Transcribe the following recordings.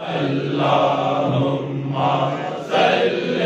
اللهم صل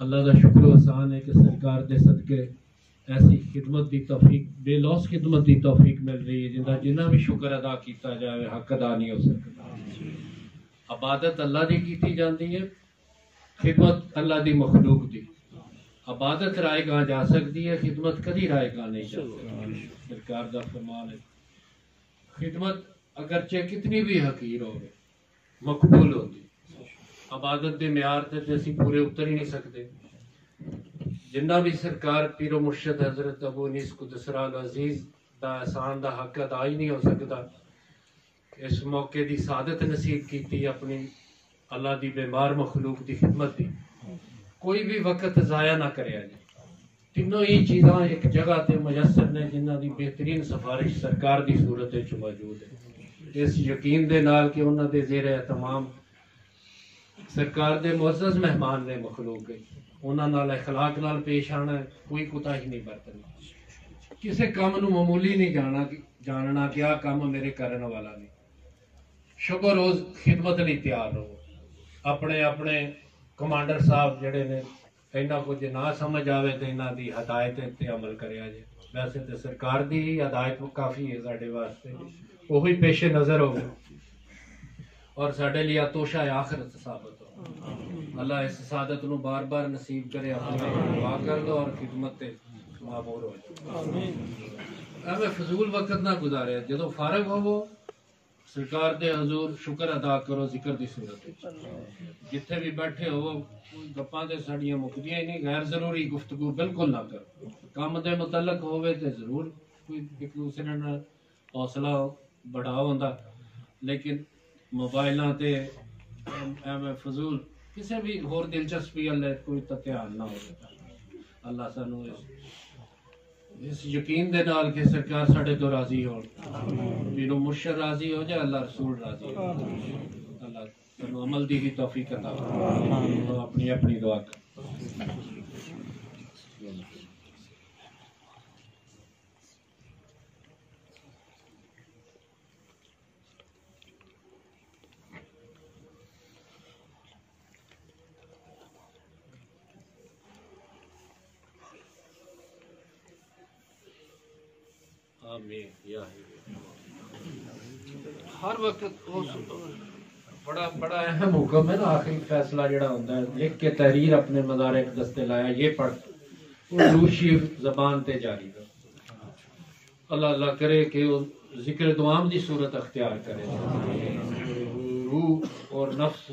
اللہ کا شکر و ہے کہ سرکار دے صدقے، ایسی خدمت دی توفیق، بے لوس خدمت دی توفیق مل رہی ہے، جنہ جنہ بھی شکر ادا کیتا جائے حق ادا نہیں ہو سکتا۔ عبادت اللہ دی کیتی جاندی ہے، خدمت اللہ دی مخلوق دی۔ عبادت رائے گاہ جا سکتی ہے، خدمت کدی رائے گاہ نہیں جا سکتی سرکار دا فرمان ہے۔ خدمت اگرچہ کتنی بھی حقیر ہوگی مقبول ہوتی عبادت دے معیار تے تے اسی پورے اتر ہی نہیں سکتے جنہ بھی سرکار پیر و مرشد حضرت ابو انیس قدسرا العزیز دا احسان دا حق ادا ہی نہیں ہو سکتا اس موقع دی سعادت نصیب کیتی اپنی اللہ دی بیمار مخلوق دی خدمت دی۔ کوئی بھی وقت ضائع نہ کرے جی تینوں ہی چیزاں ایک جگہ تے میسر نے جنہ دی بہترین سفارش سرکار دی صورت وچ موجود ہے۔ اس یقین دے نال کہ انہاں دے زیر اہتمام سرکار دے معزز مہمان نے مخلوق گئی انہاں نال اخلاق نال پیش آنا ہے، کوئی کوتا ہی نہیں برتنا کسے کام نو معمولی نہیں جانا جاننا کہ آ کام میرے کرن والا نہیں۔ ਸ਼ੁਕਰ ਰੋਜ਼ ਖidmat ਲਈ ਤਿਆਰ ਰਹੋ। ਆਪਣੇ ਆਪਣੇ ਕਮਾਂਡਰ ਸਾਹਿਬ ਜਿਹੜੇ ਨੇ ਇੰਨਾ ਕੁਝ ਨਾ ਸਮਝ ਆਵੇ ਤੇ ਇਹਨਾਂ ਦੀ ਹਦਾਇਤ ਤੇ ਅਮਲ ਕਰਿਆ ਜੇ। ਵੈਸੇ ਤੇ ਸਰਕਾਰ ਦੀ ਹੀ ਹਦਾਇਤ ਕਾਫੀ ਹੈ ਸਾਡੇ ਵਾਸਤੇ। ਉਹੀ ਪੇਸ਼ੇ ਨਜ਼ਰ ਹੋਵੇ ਔਰ ਸਾਡੇ ਲਈ ਆਤੋਸ਼ਾ ਆਖਰਤ ਸਾਬਤ ਹੋ ਅੱਲਾ ਇਸ ਸਾਦਤ ਨੂੰ ਬਾਰ-ਬਾਰ ਨਸੀਬ ਕਰੇ ਆਪਣੀ ਦੁਆ ਕਰ ਲੋ ਔਰ ਖidmat ਤੇ ਮਾਬੂਰ ਹੋ ਜਾਓ। ਆਮੀਨ। ਐਵੇਂ ਫਜ਼ੂਲ ਵਕਤ ਨਾ ਗੁਜ਼ਾਰਿਆ ਜਦੋਂ ਫਾਰਗ ਹੋਵੋ ਸਰਕਾਰ ਦੇ ਹਜ਼ੂਰ ਸ਼ੁਕਰ ਅਦਾ ਕਰੋ, ਜ਼ਿਕਰ ਦੀ ਸੂਰਤ ਵਿੱਚ। ਜਿੱਥੇ ਵੀ ਬੈਠੇ ਹੋ ਗੱਪਾਂ ਤੇ ਸਾਡੀਆਂ ਮੁੱਕਦੀਆਂ ਹੀ ਨਹੀਂ, ਗੈਰ ਜ਼ਰੂਰੀ ਗੁਫ਼ਤਗੂ ਬਿਲਕੁਲ ਨਾ ਕਰੋ। ਕੰਮ ਦੇ ਮੁਤਲਕ ਹੋਵੇ ਤੇ ਜ਼ਰੂਰ ਕੋਈ ਇੱਕ ਦੂਸਰੇ ਨਾਲ ਹੌਸਲਾ ਬੜਾ ਹੁੰਦਾ। ਲੇਕਿਨ ਮੋਬਾਈਲਾਂ ਤੇ ਐਵੇਂ ਫਜ਼ੂਲ ਕਿਸੇ ਵੀ ਹੋਰ ਦਿਲਚਸਪੀ ਵਾਲੇ ਕੋਈ ਤਾਂ ਧਿਆਨ ਨਾ ਹੋਵੇ। ਅੱਲਾ ਸਾਨੂੰ ਇਸ جس یقین دے نال کہ سرکار ساڈے تو راضی ہو۔ جنہوں مرشد راضی ہو جائے اللہ رسول راضی ہو۔ اللہ عمل دی ہی توفیق عطا اپنی اپنی دعا کر ہر وقت بڑا بڑا اہم حکم ہے نا آخری فیصلہ جڑا ہوتا ہے۔ لکھ کے تحریر اپنے مدارک دستے لایا یہ پڑھ۔ اردو شریف زبان تے جاری کر۔ اللہ اللہ کرے کہ ذکر دوام دی صورت اختیار کرے۔ روح اور نفس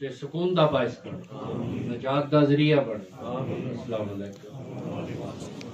دے سکون دا باعث بنے۔ نجات دا ذریعہ بنے۔ السلام علیکم۔